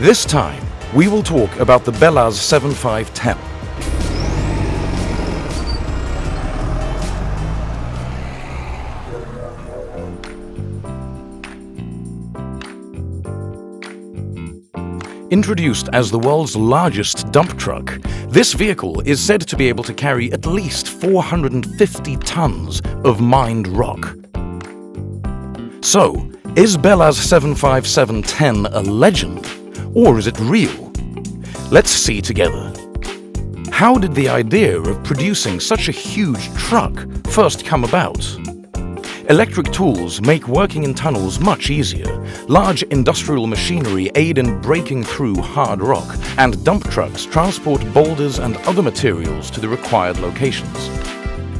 This time, we will talk about the Belaz 7510. Introduced as the world's largest dump truck, this vehicle is said to be able to carry at least 450 tons of mined rock. So, is Belaz 75710 a legend, or is it real? Let's see together. How did the idea of producing such a huge truck first come about? Electric tools make working in tunnels much easier. Large industrial machinery aid in breaking through hard rock, and dump trucks transport boulders and other materials to the required locations.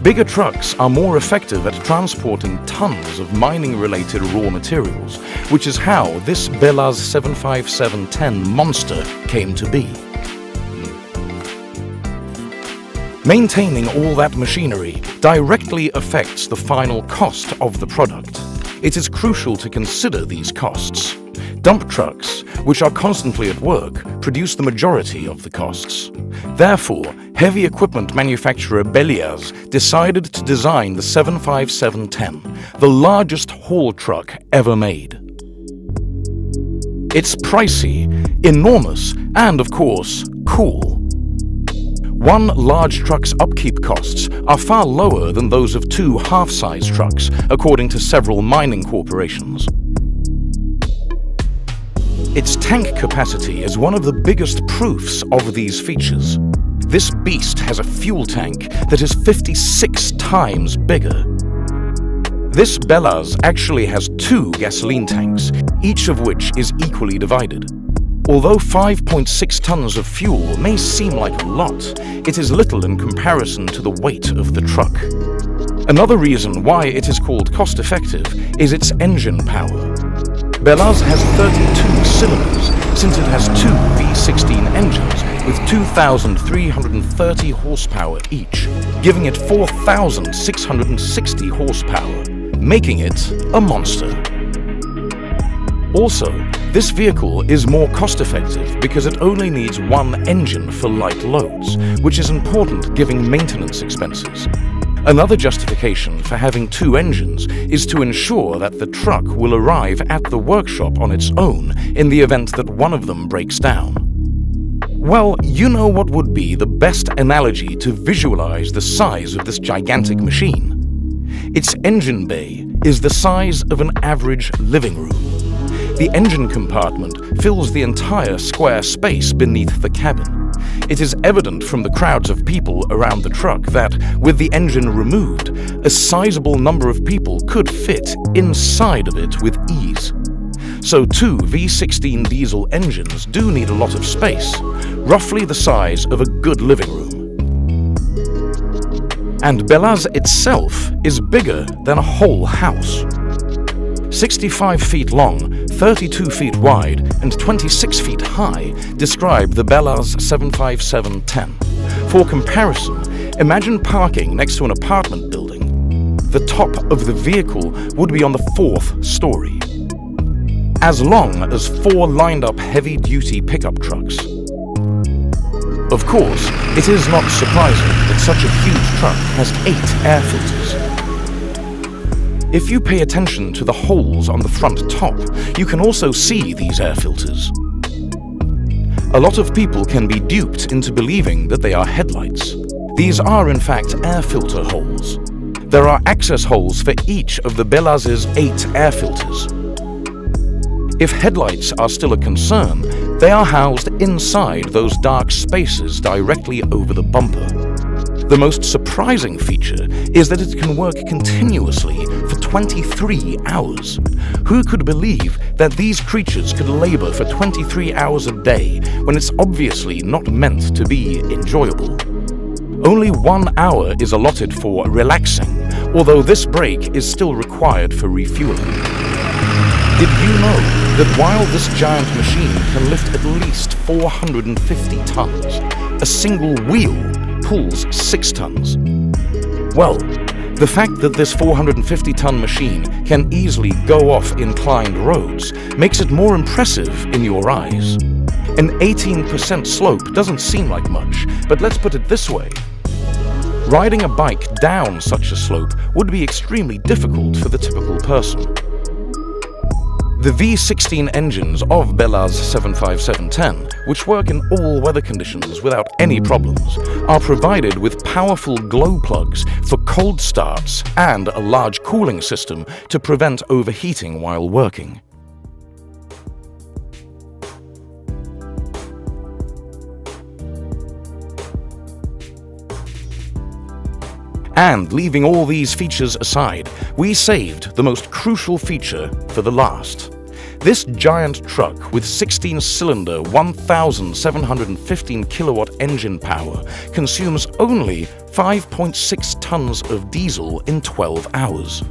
Bigger trucks are more effective at transporting tons of mining-related raw materials, which is how this Belaz 75710 monster came to be. Maintaining all that machinery directly affects the final cost of the product. It is crucial to consider these costs. Dump trucks, which are constantly at work, produce the majority of the costs. Therefore, heavy equipment manufacturer Belaz decided to design the 75710, the largest haul truck ever made. It's pricey, enormous, and of course, cool. One large truck's upkeep costs are far lower than those of two half-size trucks, according to several mining corporations. Its tank capacity is one of the biggest proofs of these features. This beast has a fuel tank that is 56 times bigger. This Belaz actually has two gasoline tanks, each of which is equally divided. Although 5.6 tons of fuel may seem like a lot, it is little in comparison to the weight of the truck. Another reason why it is called cost-effective is its engine power. Belaz has 32 cylinders since it has two V16 engines with 2,330 horsepower each, giving it 4,660 horsepower, making it a monster. Also, this vehicle is more cost-effective because it only needs one engine for light loads, which is important given maintenance expenses. Another justification for having two engines is to ensure that the truck will arrive at the workshop on its own in the event that one of them breaks down. Well, you know what would be the best analogy to visualize the size of this gigantic machine. Its engine bay is the size of an average living room. The engine compartment fills the entire square space beneath the cabin. It is evident from the crowds of people around the truck that, with the engine removed, a sizable number of people could fit inside of it with ease. So two V16 diesel engines do need a lot of space, roughly the size of a good living room. And Belaz itself is bigger than a whole house. 65 feet long, 32 feet wide, and 26 feet high describe the Belaz 75710. For comparison, imagine parking next to an apartment building. The top of the vehicle would be on the fourth story. As long as four lined-up heavy-duty pickup trucks. Of course, it is not surprising that such a huge truck has eight air filters. If you pay attention to the holes on the front top, you can also see these air filters. A lot of people can be duped into believing that they are headlights. These are in fact air filter holes. There are access holes for each of the Belaz's eight air filters. If headlights are still a concern, they are housed inside those dark spaces directly over the bumper. The most surprising feature is that it can work continuously 23 hours. Who could believe that these creatures could labor for 23 hours a day when it's obviously not meant to be enjoyable? Only one hour is allotted for relaxing, although this break is still required for refueling. Did you know that while this giant machine can lift at least 450 tons, a single wheel pulls 6 tons. Well, the fact that this 450-ton machine can easily go off inclined roads makes it more impressive in your eyes. An 18% slope doesn't seem like much, but let's put it this way. Riding a bike down such a slope would be extremely difficult for the typical person. The V16 engines of Belaz 75710, which work in all weather conditions without any problems, are provided with powerful glow plugs for cold starts and a large cooling system to prevent overheating while working. And leaving all these features aside, we saved the most crucial feature for the last. This giant truck with 16-cylinder 1715 kilowatt engine power consumes only 5.6 tons of diesel in 12 hours.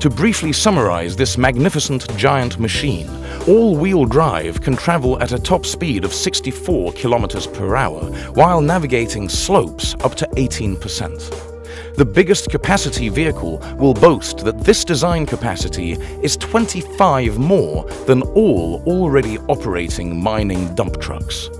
To briefly summarize this magnificent giant machine, all-wheel drive can travel at a top speed of 64 kilometers per hour while navigating slopes up to 18%. The biggest capacity vehicle will boast that this design capacity is 25 more than all already operating mining dump trucks.